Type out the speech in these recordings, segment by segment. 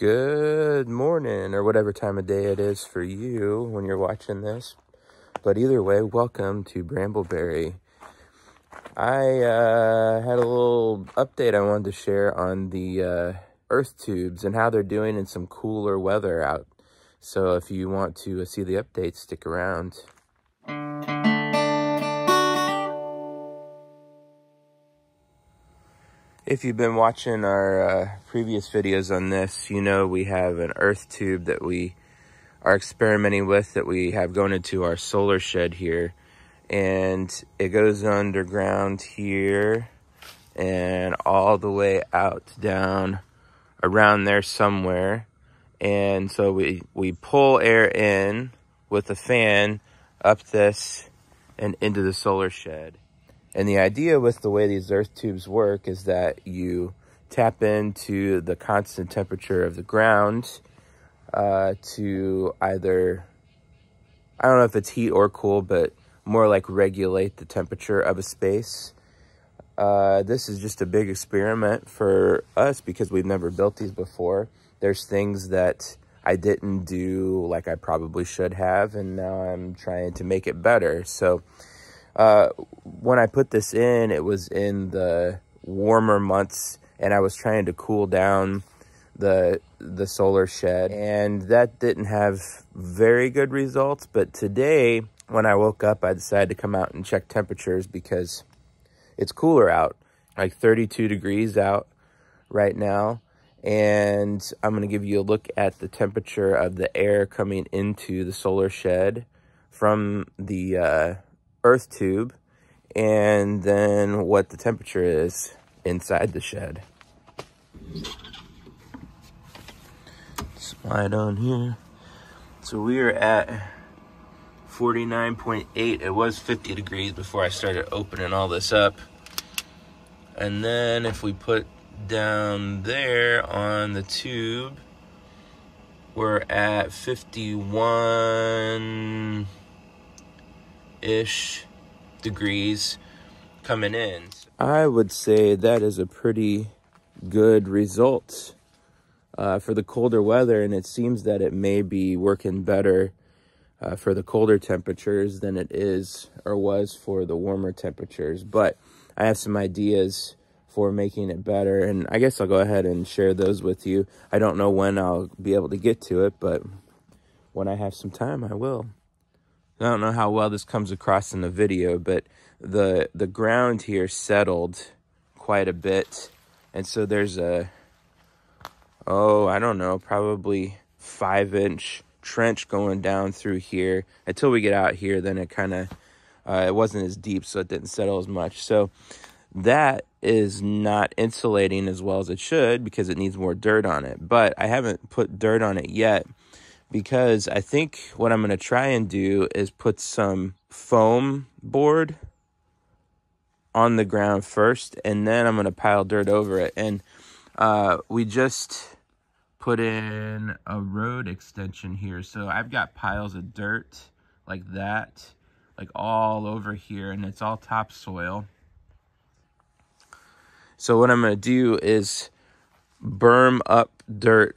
Good morning, or whatever time of day it is for you when you're watching this. But either way, welcome to Brambleberry. I uh, had a little update I wanted to share on the uh, earth tubes and how they're doing in some cooler weather out. So if you want to see the update, stick around. If you've been watching our uh, previous videos on this, you know we have an earth tube that we are experimenting with that we have going into our solar shed here. And it goes underground here and all the way out down around there somewhere. And so we, we pull air in with a fan up this and into the solar shed. And the idea with the way these earth tubes work is that you tap into the constant temperature of the ground uh, to either, I don't know if it's heat or cool, but more like regulate the temperature of a space. Uh, this is just a big experiment for us because we've never built these before. There's things that I didn't do like I probably should have, and now I'm trying to make it better. So uh, when I put this in, it was in the warmer months and I was trying to cool down the the solar shed. And that didn't have very good results but today when I woke up I decided to come out and check temperatures because it's cooler out like 32 degrees out right now. And I'm going to give you a look at the temperature of the air coming into the solar shed from the uh, earth tube and then what the temperature is inside the shed. Slide on here. So we are at 49.8. It was 50 degrees before I started opening all this up. And then if we put down there on the tube, we're at 51 ish degrees coming in. I would say that is a pretty good result uh, for the colder weather, and it seems that it may be working better uh, for the colder temperatures than it is or was for the warmer temperatures. But I have some ideas for making it better, and I guess I'll go ahead and share those with you. I don't know when I'll be able to get to it, but when I have some time, I will. I don't know how well this comes across in the video, but the the ground here settled quite a bit. And so there's a, oh, I don't know, probably five inch trench going down through here. Until we get out here, then it kind of, uh, it wasn't as deep, so it didn't settle as much. So that is not insulating as well as it should because it needs more dirt on it. But I haven't put dirt on it yet because I think what I'm going to try and do is put some foam board on the ground first and then I'm going to pile dirt over it. And uh, we just put in a road extension here. So I've got piles of dirt like that, like all over here and it's all topsoil. So what I'm going to do is berm up dirt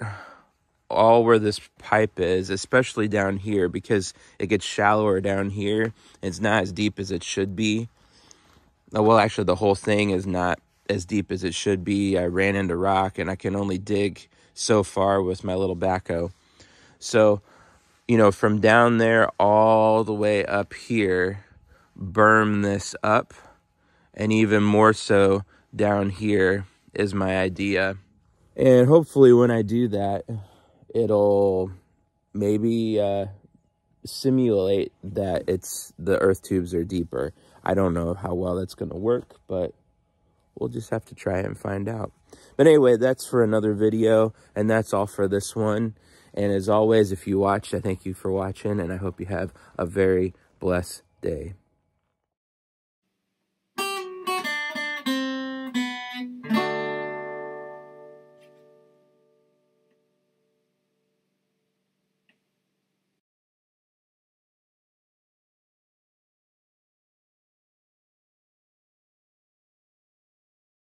all where this pipe is, especially down here because it gets shallower down here. It's not as deep as it should be. Uh, well, actually, the whole thing is not as deep as it should be. I ran into rock and I can only dig so far with my little backhoe. So, you know, from down there all the way up here, berm this up. And even more so down here is my idea. And hopefully when I do that, it'll maybe uh, simulate that it's the earth tubes are deeper. I don't know how well that's going to work, but we'll just have to try and find out. But anyway, that's for another video, and that's all for this one. And as always, if you watched, I thank you for watching, and I hope you have a very blessed day.